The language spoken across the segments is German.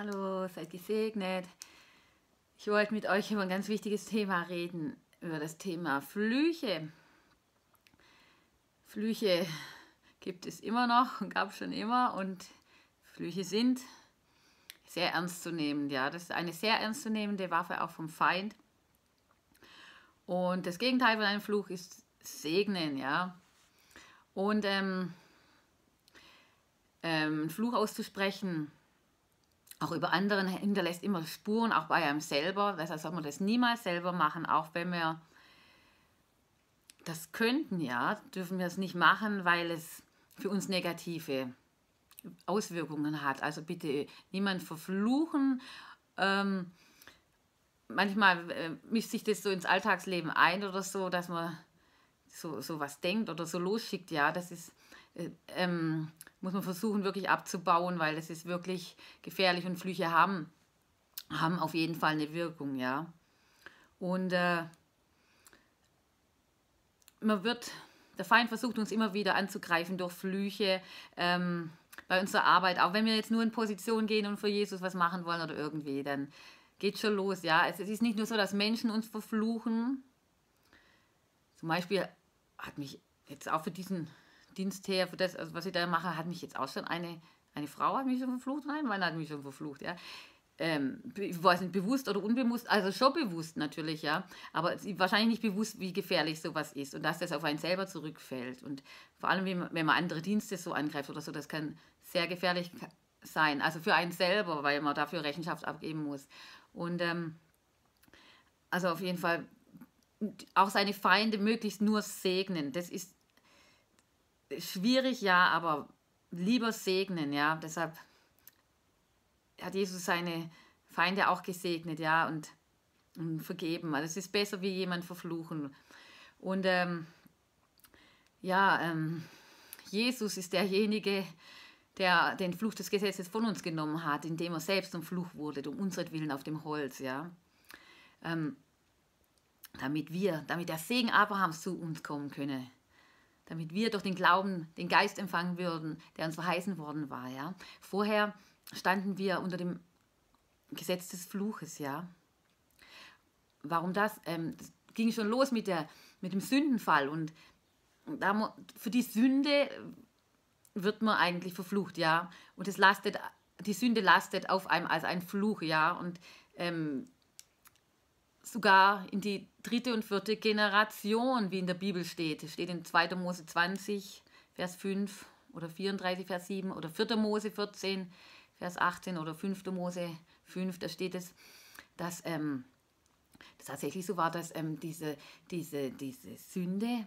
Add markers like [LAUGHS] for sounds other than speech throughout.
Hallo, seid gesegnet. Ich wollte mit euch über ein ganz wichtiges Thema reden, über das Thema Flüche. Flüche gibt es immer noch und gab es schon immer und Flüche sind sehr ernst zu nehmen. Ja, das ist eine sehr ernstzunehmende Waffe auch vom Feind. Und das Gegenteil von einem Fluch ist Segnen, ja. Und ähm, ähm, Fluch auszusprechen, auch über anderen hinterlässt immer Spuren, auch bei einem selber. Deshalb soll man das niemals selber machen, auch wenn wir das könnten, ja, dürfen wir es nicht machen, weil es für uns negative Auswirkungen hat. Also bitte niemand verfluchen. Ähm, manchmal äh, mischt sich das so ins Alltagsleben ein oder so, dass man so, so was denkt oder so losschickt. Ja, das ist, äh, ähm, muss man versuchen wirklich abzubauen, weil es ist wirklich gefährlich und Flüche haben, haben auf jeden Fall eine Wirkung, ja. Und äh, man wird, der Feind versucht uns immer wieder anzugreifen durch Flüche ähm, bei unserer Arbeit, auch wenn wir jetzt nur in Position gehen und für Jesus was machen wollen oder irgendwie, dann geht schon los, ja. Es, es ist nicht nur so, dass Menschen uns verfluchen. Zum Beispiel hat mich jetzt auch für diesen Dienst her, für das, also was ich da mache, hat mich jetzt auch schon eine, eine Frau hat mich schon verflucht, nein, Mann hat mich schon verflucht, ja. Ähm, ich weiß nicht, bewusst oder unbewusst, also schon bewusst natürlich, ja, aber wahrscheinlich nicht bewusst, wie gefährlich sowas ist und dass das auf einen selber zurückfällt. Und vor allem, wenn man, wenn man andere Dienste so angreift oder so, das kann sehr gefährlich sein, also für einen selber, weil man dafür Rechenschaft abgeben muss. Und ähm, also auf jeden Fall auch seine Feinde möglichst nur segnen. Das ist schwierig, ja, aber lieber segnen, ja. Deshalb hat Jesus seine Feinde auch gesegnet, ja, und, und vergeben. Also es ist besser wie jemand verfluchen. Und ähm, ja, ähm, Jesus ist derjenige, der den Fluch des Gesetzes von uns genommen hat, indem er selbst zum Fluch wurde, um Willen auf dem Holz, ja. Ähm, damit wir, damit der Segen Abrahams zu uns kommen könne damit wir durch den Glauben den Geist empfangen würden, der uns verheißen worden war. Ja? Vorher standen wir unter dem Gesetz des Fluches. Ja? Warum das? Ähm, das ging schon los mit, der, mit dem Sündenfall und da, für die Sünde wird man eigentlich verflucht, ja. Und es lastet, die Sünde lastet auf einem als ein Fluch, ja. Und ähm, sogar in die dritte und vierte Generation, wie in der Bibel steht. Es steht in 2. Mose 20, Vers 5 oder 34, Vers 7 oder 4. Mose 14, Vers 18 oder 5. Mose 5, da steht es, dass ähm, das tatsächlich so war, dass ähm, diese, diese, diese Sünde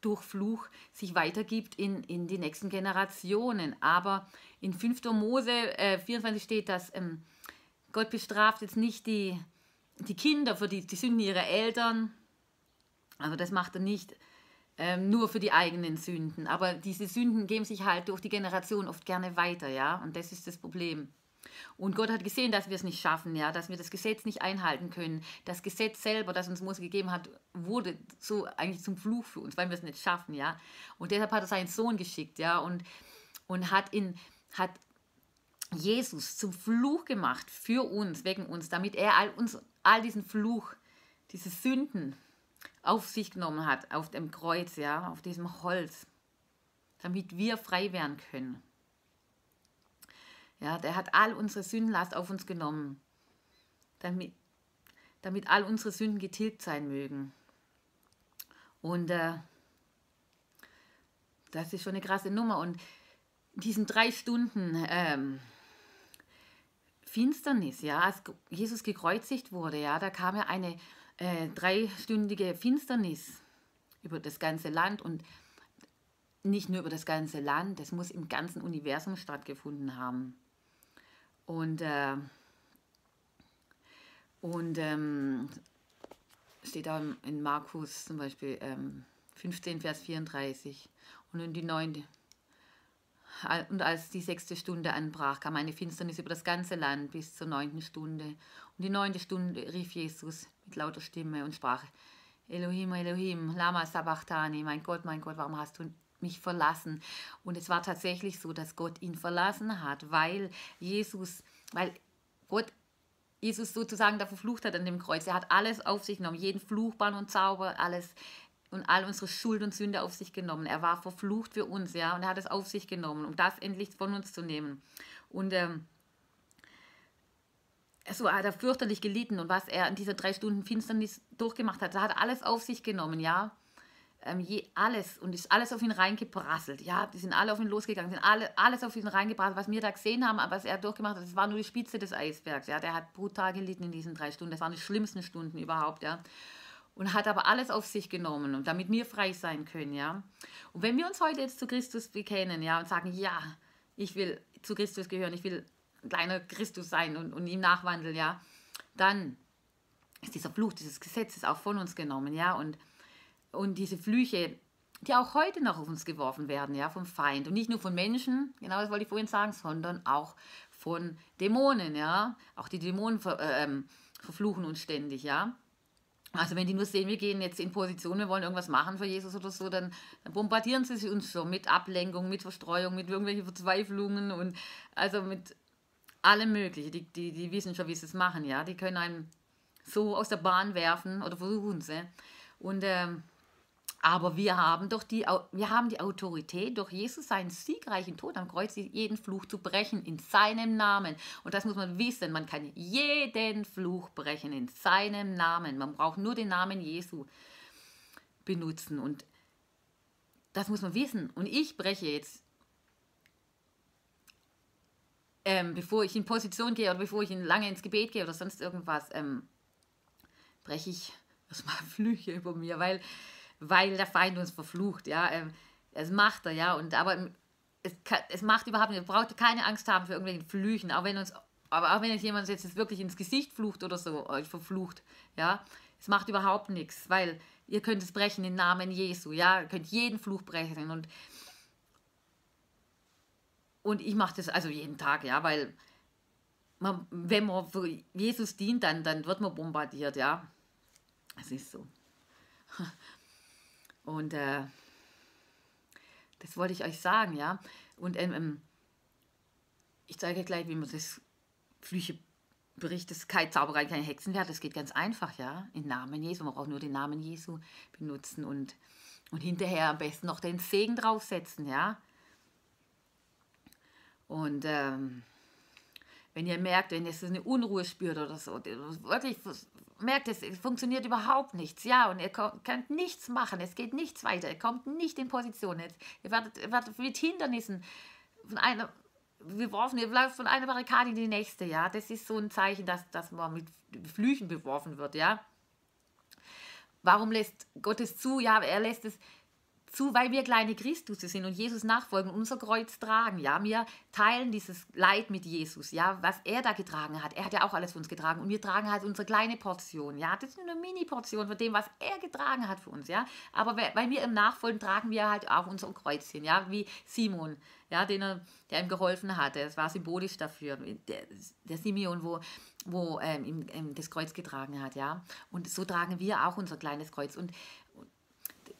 durch Fluch sich weitergibt in, in die nächsten Generationen. Aber in 5. Mose äh, 24 steht, dass ähm, Gott bestraft jetzt nicht die, die Kinder für die, die Sünden ihrer Eltern. Also das macht er nicht ähm, nur für die eigenen Sünden. Aber diese Sünden geben sich halt durch die Generation oft gerne weiter, ja. Und das ist das Problem. Und Gott hat gesehen, dass wir es nicht schaffen, ja, dass wir das Gesetz nicht einhalten können. Das Gesetz selber, das uns Mose gegeben hat, wurde so eigentlich zum Fluch für uns, weil wir es nicht schaffen, ja. Und deshalb hat er seinen Sohn geschickt, ja, und, und hat ihn, hat Jesus zum Fluch gemacht für uns, wegen uns, damit er all, uns, all diesen Fluch, diese Sünden auf sich genommen hat, auf dem Kreuz, ja, auf diesem Holz, damit wir frei werden können. Ja, der hat all unsere Sündenlast auf uns genommen, damit, damit all unsere Sünden getilgt sein mögen. Und äh, das ist schon eine krasse Nummer. Und in diesen drei Stunden ähm, Finsternis, ja, als Jesus gekreuzigt wurde, ja, da kam ja eine äh, dreistündige Finsternis über das ganze Land und nicht nur über das ganze Land, das muss im ganzen Universum stattgefunden haben. Und, äh, und ähm, steht da in Markus zum Beispiel ähm, 15, Vers 34 und in die neunte und als die sechste Stunde anbrach, kam eine Finsternis über das ganze Land bis zur neunten Stunde. Und die neunte Stunde rief Jesus mit lauter Stimme und sprach, Elohim, Elohim, lama sabachthani, mein Gott, mein Gott, warum hast du mich verlassen. Und es war tatsächlich so, dass Gott ihn verlassen hat, weil Jesus, weil Gott Jesus sozusagen da verflucht hat an dem Kreuz. Er hat alles auf sich genommen, jeden Fluchbann und Zauber, alles und all unsere Schuld und Sünde auf sich genommen. Er war verflucht für uns, ja, und er hat es auf sich genommen, um das endlich von uns zu nehmen. Und ähm, so hat er fürchterlich gelitten und was er in dieser drei Stunden Finsternis durchgemacht hat, da hat alles auf sich genommen, ja ähm, je, alles und ist alles auf ihn reingeprasselt. Ja, die sind alle auf ihn losgegangen, sind alle, alles auf ihn reingeprasselt. Was wir da gesehen haben, was er durchgemacht hat, das war nur die Spitze des Eisbergs. Ja, der hat brutal gelitten in diesen drei Stunden. Das waren die schlimmsten Stunden überhaupt. Ja, und hat aber alles auf sich genommen, und damit wir frei sein können. Ja, und wenn wir uns heute jetzt zu Christus bekennen, ja, und sagen, ja, ich will zu Christus gehören, ich will ein kleiner Christus sein und, und ihm nachwandeln, ja, dann ist dieser Fluch dieses Gesetzes auch von uns genommen, ja, und und diese Flüche, die auch heute noch auf uns geworfen werden, ja, vom Feind. Und nicht nur von Menschen, genau das wollte ich vorhin sagen, sondern auch von Dämonen, ja. Auch die Dämonen ver, äh, ähm, verfluchen uns ständig, ja. Also wenn die nur sehen, wir gehen jetzt in Position, wir wollen irgendwas machen für Jesus oder so, dann, bombardieren sie uns schon mit Ablenkung, mit Verstreuung, mit irgendwelchen Verzweiflungen und also mit allem Möglichen. Die, die, die wissen schon, wie sie es machen, ja. Die können einen so aus der Bahn werfen oder versuchen sie. Und ähm, aber wir haben doch die, wir haben die Autorität, durch Jesus seinen siegreichen Tod am Kreuz jeden Fluch zu brechen in seinem Namen. Und das muss man wissen. Man kann jeden Fluch brechen in seinem Namen. Man braucht nur den Namen Jesu benutzen. Und das muss man wissen. Und ich breche jetzt, ähm, bevor ich in Position gehe oder bevor ich in, lange ins Gebet gehe oder sonst irgendwas, ähm, breche ich erstmal [LAUGHS] Flüche über mir, weil weil der Feind uns verflucht, ja. Ähm, es macht er, ja. Und aber es, es macht überhaupt nicht, braucht keine Angst haben für irgendwelche Flüchen, auch wenn uns, aber auch wenn euch jemand jetzt wirklich ins Gesicht flucht oder so, euch verflucht, ja. Es macht überhaupt nichts, weil ihr könnt es brechen im Namen Jesu, ja. Ihr könnt jeden Fluch brechen und und ich mache das also jeden Tag, ja, weil man, wenn man für Jesus dient, dann, dann wird man bombardiert, ja. Es ist so. [LAUGHS] Und äh, das wollte ich euch sagen, ja. Und ähm, ähm ich zeige gleich, wie man das Flüche berichtet. Keine Zauberei, keine Hexenwert, das geht ganz einfach, ja. Im Namen Jesu, man braucht nur den Namen Jesu benutzen und, und hinterher am besten noch den Segen draufsetzen, ja. Und ähm, wenn ihr merkt, wenn ihr so eine Unruhe spürt oder so, wirklich merkt es, es funktioniert überhaupt nichts. Ja, und ihr könnt nichts machen, es geht nichts weiter, ihr kommt nicht in Position. Jetzt, ihr, werdet, ihr werdet mit Hindernissen von einer, beworfen, ihr bleibt von einer Barrikade in die nächste. Ja, das ist so ein Zeichen, dass, dass man mit Flüchen beworfen wird. Ja, warum lässt Gott es zu? Ja, er lässt es zu, weil wir kleine Christusse sind und Jesus nachfolgen und unser Kreuz tragen. Ja, wir teilen dieses Leid mit Jesus, ja, was er da getragen hat. Er hat ja auch alles für uns getragen und wir tragen halt unsere kleine Portion, ja. Das ist nur eine Mini-Portion von dem, was er getragen hat für uns, ja. Aber weil wir im Nachfolgen tragen wir halt auch unser Kreuzchen, ja, wie Simon, ja, den er, der ihm geholfen hatte. Das war symbolisch dafür, der, der Simeon, wo, wo ähm, ihm, das Kreuz getragen hat, ja. Und so tragen wir auch unser kleines Kreuz. Und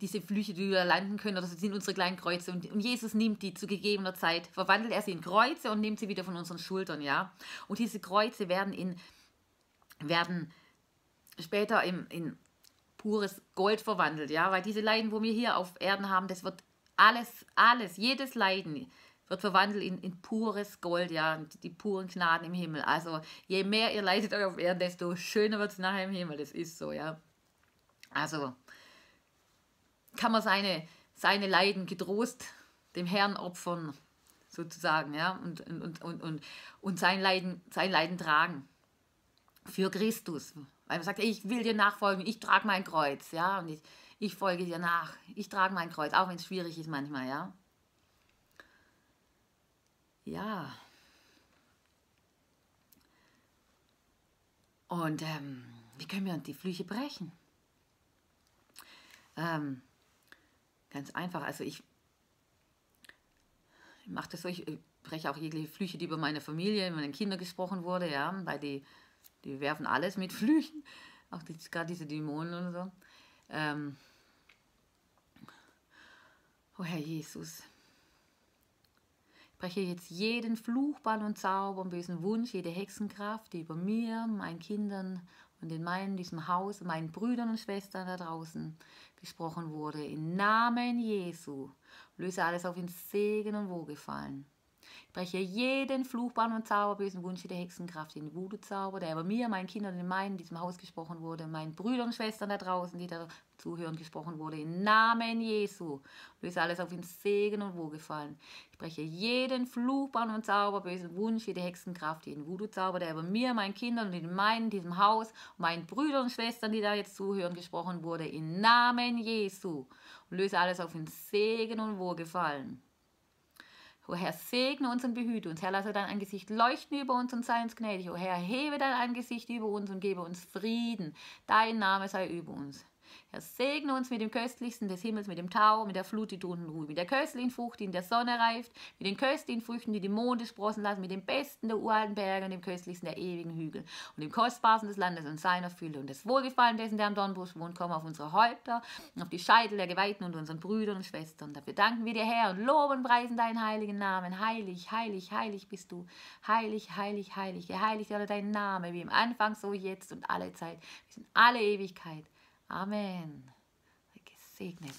diese Flüche, die wir landen können, oder das sind unsere kleinen Kreuze. Und, und, Jesus nimmt die zu gegebener Zeit, verwandelt er sie in Kreuze und nimmt sie wieder von unseren Schultern, ja. Und diese Kreuze werden in, werden später in, in pures Gold verwandelt, ja, weil diese Leiden, wo wir hier auf Erden haben, das wird alles, alles, jedes Leiden wird verwandelt in, in pures Gold, ja, die puren Gnaden im Himmel. Also je mehr ihr leidet euch auf Erden, desto schöner wird es nachher im Himmel, das ist so, ja. Also, kann man seine, seine Leiden getrost dem Herrn opfern, sozusagen, ja, und, und, und, und, und sein, Leiden, sein Leiden tragen für Christus. Weil man sagt, ich will dir nachfolgen, ich trage mein Kreuz, ja, und ich, ich folge dir nach, ich trage mein Kreuz, auch wenn es schwierig ist manchmal, ja. Ja. Und ähm, wie können wir die Flüche brechen? Ähm, Ganz einfach. Also ich, mache das so, ich breche auch jegliche Flüche, die über meine Familie, meine Kinder gesprochen wurde, ja, weil die, die werfen alles mit [LAUGHS] Flüchen, auch die, gerade diese Dämonen und so. Ähm, Oh Herr Jesus, ich breche jetzt jeden Fluchball und Zauber und bösen Wunsch, jede Hexenkraft, die über mir, meinen Kindern und in meinem, diesem Haus, meinen Brüdern und Schwestern da draußen gesprochen wurde. Im Namen Jesu löse alles auf in Segen und Wohlgefallen. Ich breche jeden Fluchbahn und Zauberbösen Wunsch der Hexenkraft, den Voodoo-Zauber, der über mir, meinen Kindern und in meinem, in diesem Haus gesprochen wurde, meinen Brüdern und Schwestern da draußen, die da zuhören, gesprochen wurde. Im Namen Jesu löse alles auf in Segen und Wohlgefallen. Ich breche jeden Fluchbahn und Zauberbösen Wunsch, jede Hexenkraft, jeden Voodoo-Zauber, der über mir, meinen Kindern und in meinem, in diesem Haus, meinen Brüdern und Schwestern, die da jetzt zuhören, gesprochen wurde. Im Namen Jesu löse alles auf in Segen und Wohlgefallen. O Herr, segne uns und behüte uns. Herr, lasse dein Angesicht leuchten über uns und sei uns gnädig. O Herr, hebe dein Angesicht über uns und gebe uns Frieden. Dein Name sei über uns. Herr, segne uns mit dem Köstlichsten des Himmels, mit dem Tau, mit der Flut, die drunten ruht, mit der köstlichen Frucht, die in der Sonne reift, mit den köstlichen Früchten, die die Monde sprossen lassen, mit dem Besten der uralten Berge und dem köstlichsten der ewigen Hügel und dem kostbarsten des Landes und seiner Fülle und das Wohlgefallen dessen, der am Dornbusch wohnt, komme auf unsere Häupter, auf die Scheitel der Geweihten und unseren Brüdern und Schwestern. Dafür danken wir dir, Herr, und loben und preisen deinen heiligen Namen. Heilig, heilig, heilig bist du. Heilig, heilig, heilig. Geheiligt werde dein Name, wie im Anfang, so jetzt und alle Zeit, bis in alle Ewigkeit. Amen. Sei gesegnet.